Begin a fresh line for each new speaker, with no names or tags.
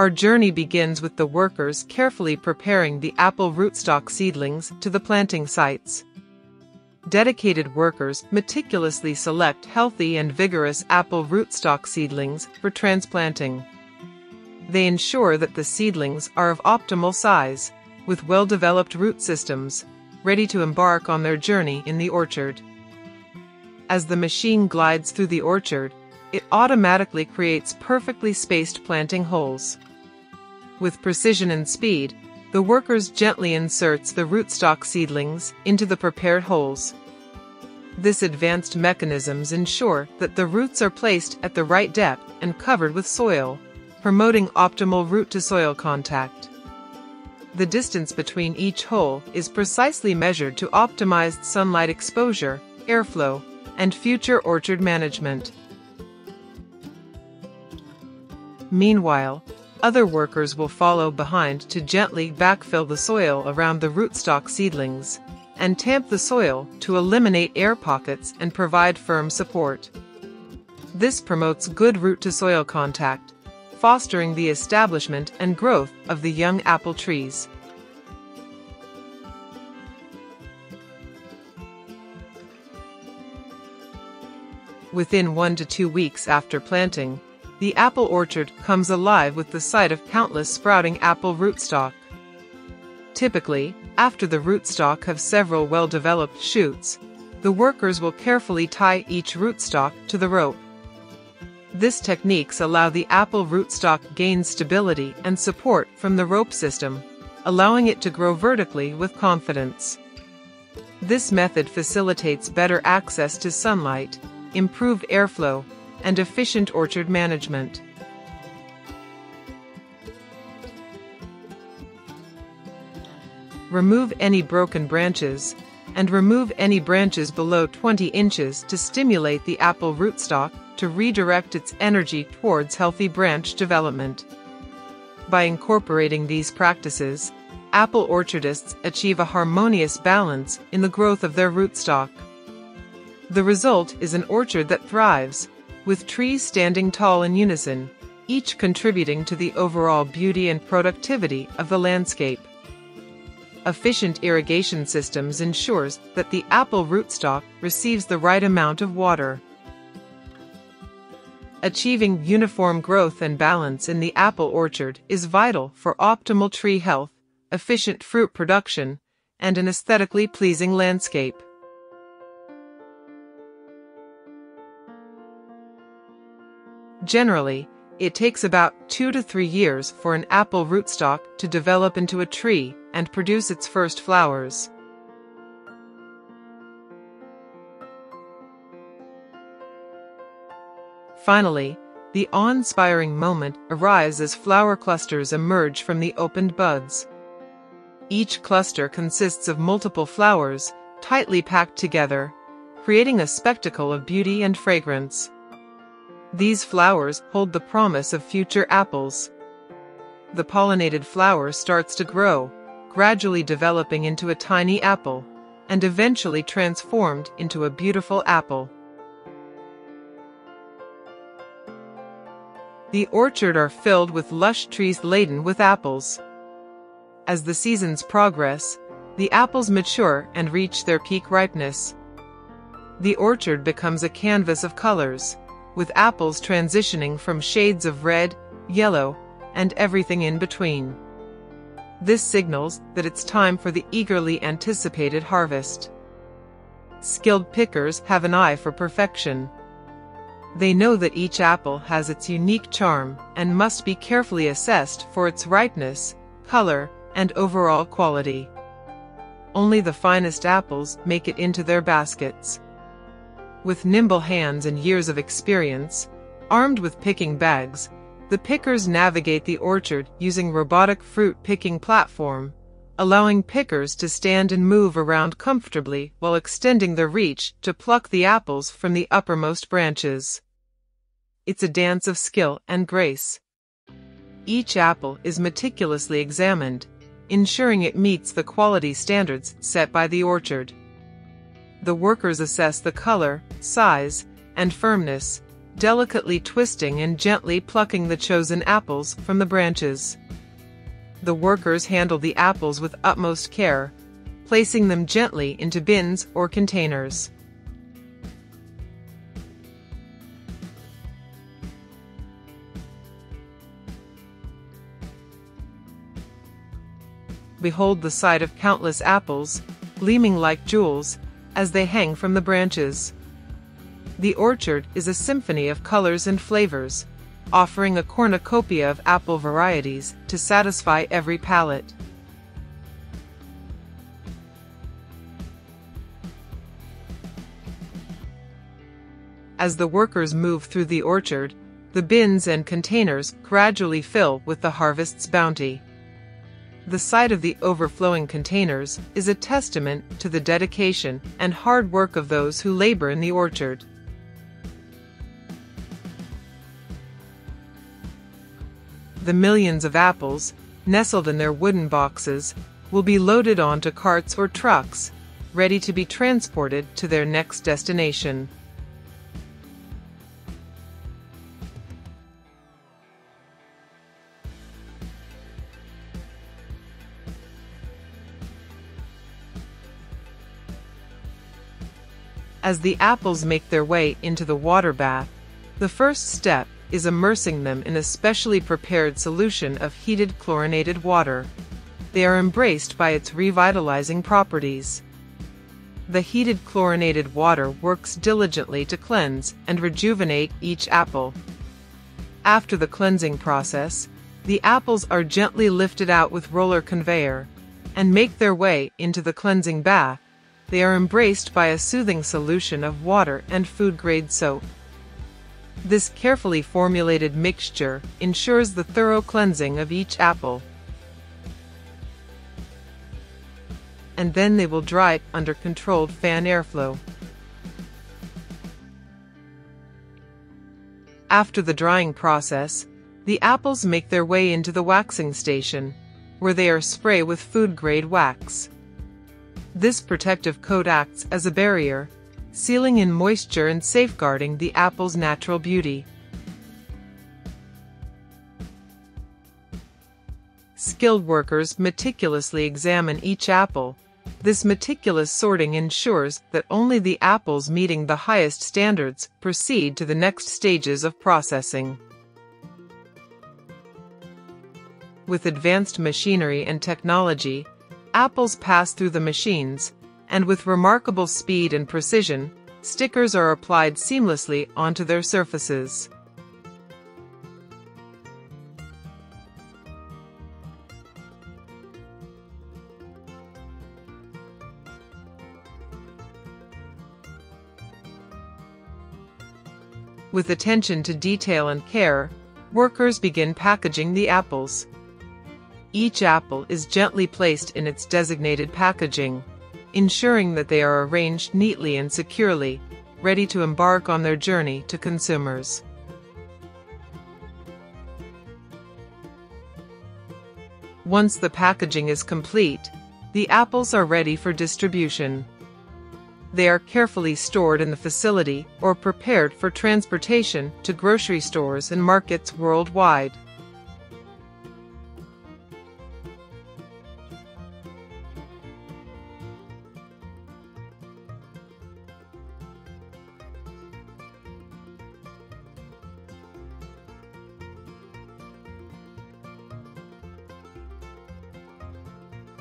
Our journey begins with the workers carefully preparing the apple rootstock seedlings to the planting sites. Dedicated workers meticulously select healthy and vigorous apple rootstock seedlings for transplanting. They ensure that the seedlings are of optimal size, with well-developed root systems, ready to embark on their journey in the orchard. As the machine glides through the orchard, it automatically creates perfectly spaced planting holes. With precision and speed, the workers gently inserts the rootstock seedlings into the prepared holes. This advanced mechanisms ensure that the roots are placed at the right depth and covered with soil, promoting optimal root-to-soil contact. The distance between each hole is precisely measured to optimize sunlight exposure, airflow, and future orchard management. Meanwhile, other workers will follow behind to gently backfill the soil around the rootstock seedlings and tamp the soil to eliminate air pockets and provide firm support. This promotes good root-to-soil contact fostering the establishment and growth of the young apple trees. Within one to two weeks after planting, the apple orchard comes alive with the sight of countless sprouting apple rootstock. Typically, after the rootstock have several well-developed shoots, the workers will carefully tie each rootstock to the rope. This techniques allow the apple rootstock gain stability and support from the rope system, allowing it to grow vertically with confidence. This method facilitates better access to sunlight, improved airflow, and efficient orchard management. Remove any broken branches, and remove any branches below 20 inches to stimulate the apple rootstock to redirect its energy towards healthy branch development. By incorporating these practices, apple orchardists achieve a harmonious balance in the growth of their rootstock. The result is an orchard that thrives, with trees standing tall in unison, each contributing to the overall beauty and productivity of the landscape. Efficient irrigation systems ensures that the apple rootstock receives the right amount of water. Achieving uniform growth and balance in the apple orchard is vital for optimal tree health, efficient fruit production, and an aesthetically pleasing landscape. Generally, it takes about two to three years for an apple rootstock to develop into a tree and produce its first flowers. Finally, the awe-inspiring moment arrives as flower clusters emerge from the opened buds. Each cluster consists of multiple flowers, tightly packed together, creating a spectacle of beauty and fragrance. These flowers hold the promise of future apples. The pollinated flower starts to grow, gradually developing into a tiny apple, and eventually transformed into a beautiful apple. The orchard are filled with lush trees laden with apples. As the seasons progress, the apples mature and reach their peak ripeness. The orchard becomes a canvas of colors, with apples transitioning from shades of red, yellow, and everything in between. This signals that it's time for the eagerly anticipated harvest. Skilled pickers have an eye for perfection. They know that each apple has its unique charm and must be carefully assessed for its ripeness, color, and overall quality. Only the finest apples make it into their baskets. With nimble hands and years of experience, armed with picking bags, the pickers navigate the orchard using robotic fruit picking platform, allowing pickers to stand and move around comfortably while extending their reach to pluck the apples from the uppermost branches. It's a dance of skill and grace. Each apple is meticulously examined, ensuring it meets the quality standards set by the orchard. The workers assess the color, size, and firmness, delicately twisting and gently plucking the chosen apples from the branches. The workers handle the apples with utmost care, placing them gently into bins or containers. Behold the sight of countless apples, gleaming like jewels, as they hang from the branches. The orchard is a symphony of colors and flavors, offering a cornucopia of apple varieties to satisfy every palate. As the workers move through the orchard, the bins and containers gradually fill with the harvest's bounty. The sight of the overflowing containers is a testament to the dedication and hard work of those who labor in the orchard. The millions of apples, nestled in their wooden boxes, will be loaded onto carts or trucks, ready to be transported to their next destination. As the apples make their way into the water bath, the first step is immersing them in a specially prepared solution of heated chlorinated water. They are embraced by its revitalizing properties. The heated chlorinated water works diligently to cleanse and rejuvenate each apple. After the cleansing process, the apples are gently lifted out with roller conveyor and make their way into the cleansing bath, they are embraced by a soothing solution of water and food-grade soap. This carefully formulated mixture ensures the thorough cleansing of each apple. And then they will dry under controlled fan airflow. After the drying process, the apples make their way into the waxing station, where they are sprayed with food-grade wax. This protective coat acts as a barrier, sealing in moisture and safeguarding the apple's natural beauty. Skilled workers meticulously examine each apple. This meticulous sorting ensures that only the apples meeting the highest standards proceed to the next stages of processing. With advanced machinery and technology, Apples pass through the machines, and with remarkable speed and precision, stickers are applied seamlessly onto their surfaces. With attention to detail and care, workers begin packaging the apples. Each apple is gently placed in its designated packaging, ensuring that they are arranged neatly and securely, ready to embark on their journey to consumers. Once the packaging is complete, the apples are ready for distribution. They are carefully stored in the facility or prepared for transportation to grocery stores and markets worldwide.